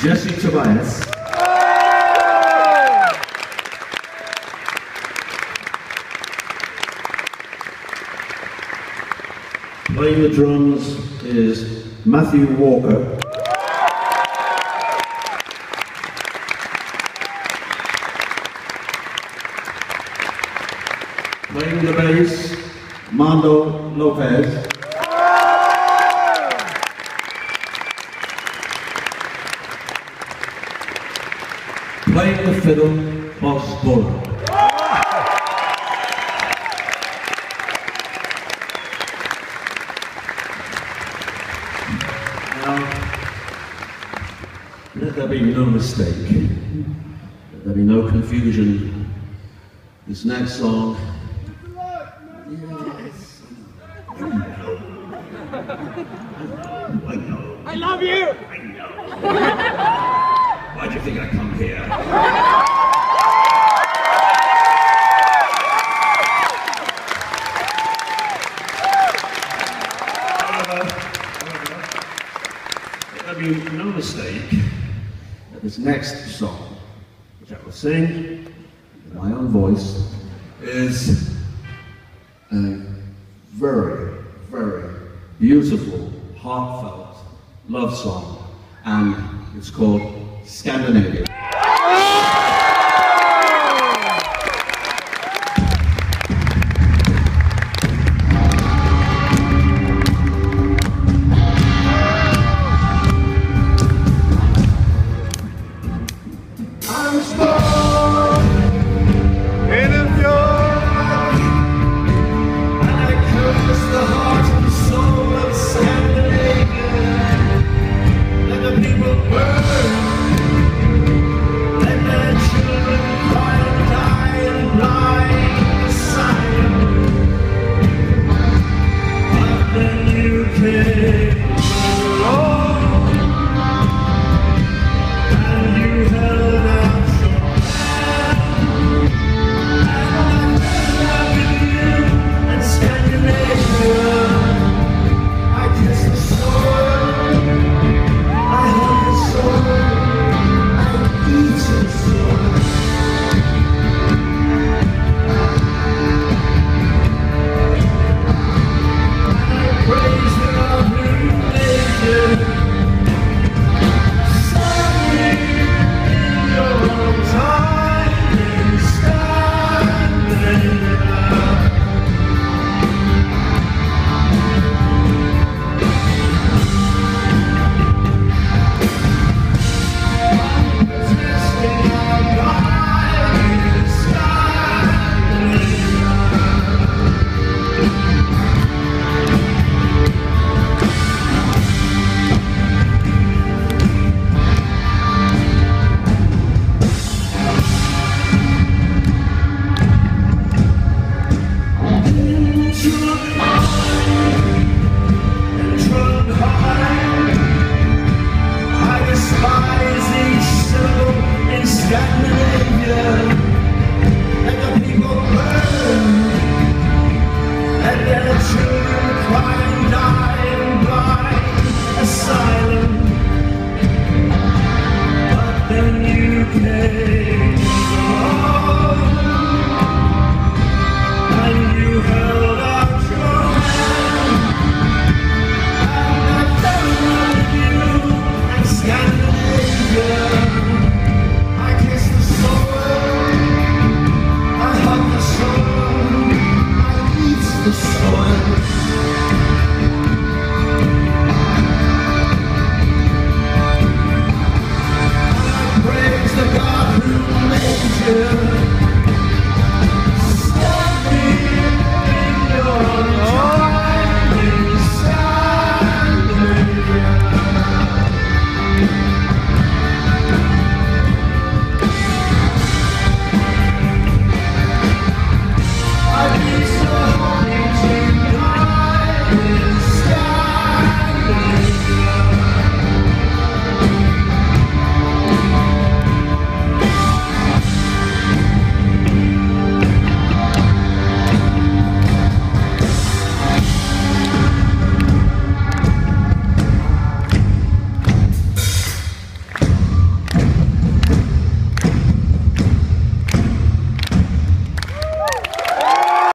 Jesse Tobias. Playing the drums is Matthew Walker. Playing the bass, Mando Lopez. Playing the fiddle, Boz. Now, let there be no mistake, let there be no confusion. This next song, yes, I. I know. I love you! I know. Why do you think I come here? Be no mistake that this next song, which I will sing in my own voice, is a very, very beautiful, heartfelt love song, and it's called Scandinavia. care. silence